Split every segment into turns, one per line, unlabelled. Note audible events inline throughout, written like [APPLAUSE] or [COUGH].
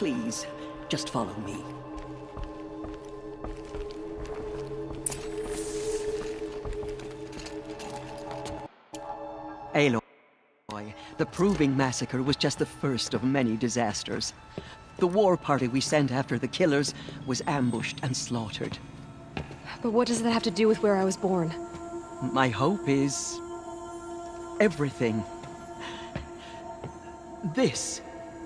Please, just follow me. Aloy, the Proving Massacre was just the first of many disasters. The war party we sent after the killers was ambushed and slaughtered.
But what does that have to do with where I was born?
My hope is... everything. This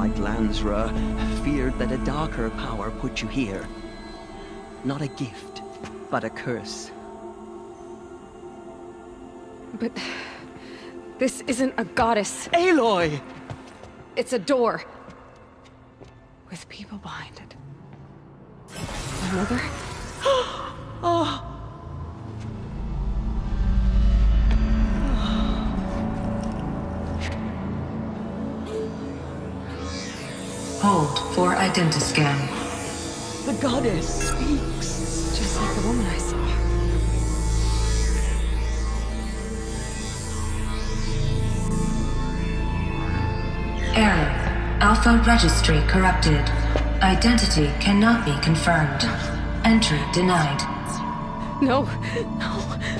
like Lansra, feared that a darker power put you here. Not a gift, but a curse.
But... This isn't a goddess.
Aloy!
It's a door. With people behind it. My mother? [GASPS] Oh!
Hold for identiscan.
The goddess speaks.
Just like the woman I saw.
Error. Alpha registry corrupted. Identity cannot be confirmed. Entry denied.
No, no.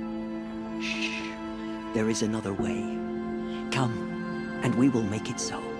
Shh. There is another way. Come, and we will make it so.